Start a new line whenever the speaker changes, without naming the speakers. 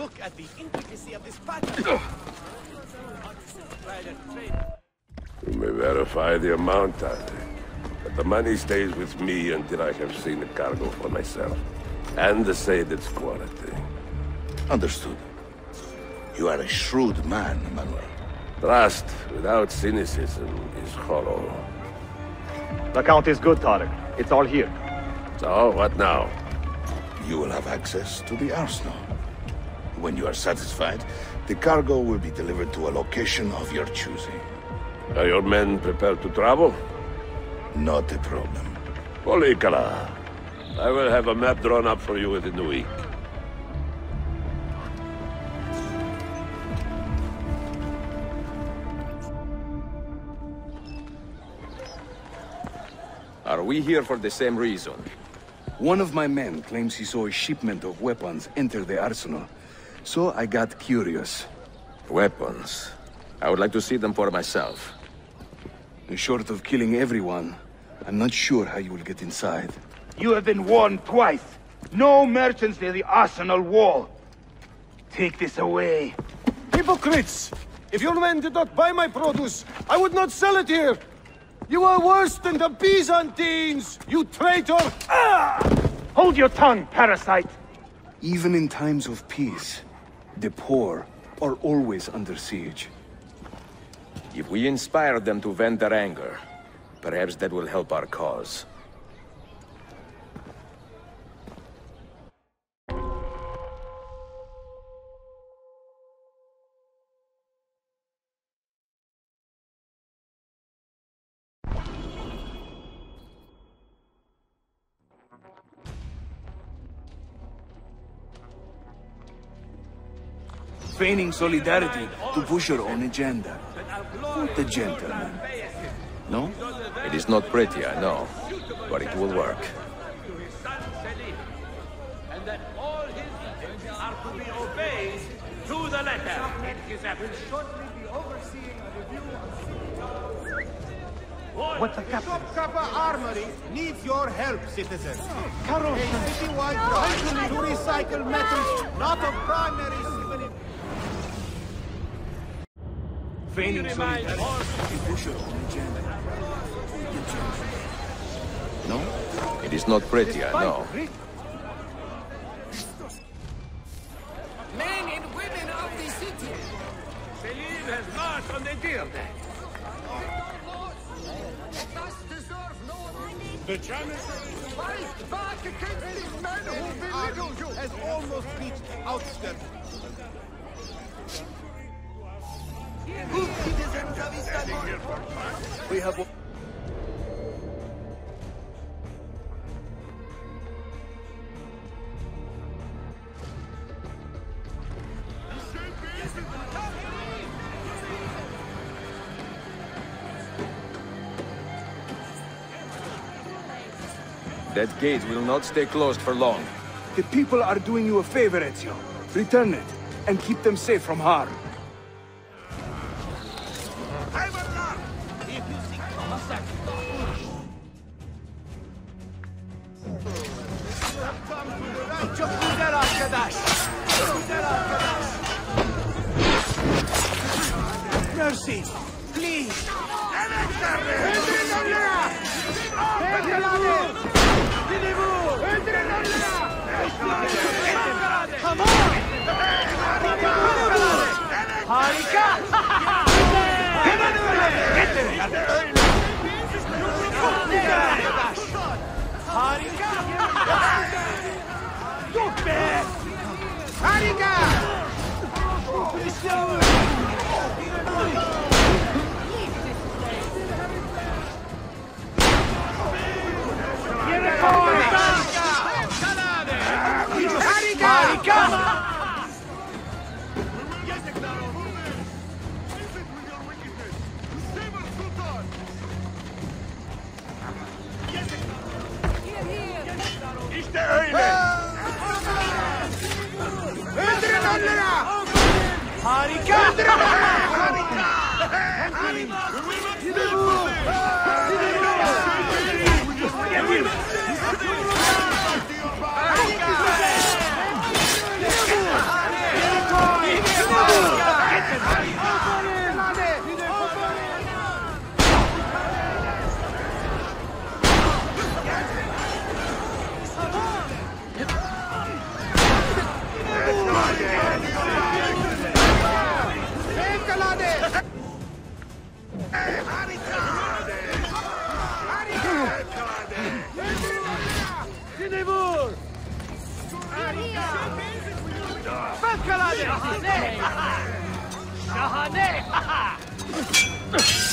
look at the intricacy of this pattern.
You may verify the amount, Adi. But the money stays with me until I have seen the cargo for myself. And the say its quality.
Understood. You are a shrewd man, Manuel.
Trust without cynicism is hollow.
The count is good, Tarik. It's all here.
So, what now?
You will have access to the arsenal. When you are satisfied, the cargo will be delivered to a location of your choosing.
Are your men prepared to travel?
Not a problem.
Polikala, I will have a map drawn up for you within the week.
Are we here for the same reason?
One of my men claims he saw a shipment of weapons enter the arsenal. So I got curious.
Weapons. I would like to see them for myself.
In short of killing everyone, I'm not sure how you will get inside.
You have been warned twice. No merchants near the arsenal wall. Take this away.
Hypocrites! If your men did not buy my produce, I would not sell it here! You are worse than the Byzantines, you traitor!
Ah! Hold your tongue, parasite!
Even in times of peace, the poor are always under siege.
If we inspire them to vent their anger, perhaps that will help our cause.
Feigning solidarity to push your own agenda. What a gentleman. No?
It is not pretty, I know, but it will work.
And that all his edicts are to be obeyed to the letter. Will shortly be overseeing a review of
What's the captain?
Kappa Armory needs your help, citizens.
Carol,
A citywide drive to recycle metals, not of primary
Feigning solidarity to push your own agenda.
No? It is not pretty, I know.
Men and women of the city. Selim has marched on the deer deck. The Janissary fight back against these men who belittle you. Has almost reached the
We have...
That gate will not stay closed for long.
The people are doing you a favor, Ezio. Return it, and keep them safe from harm.
Çok güzel arkadaş. Çok güzel arkadaş. Mercy. Please. Evet tanrım. Öldürün onlara. Öldürün onlara. Dinleyin. Öldürün onlara. Tamam. Harika. Harika. Dur be! Harika! Yere Harika! Harika! Harika! Harika! Shahane! Shahane! Shahane!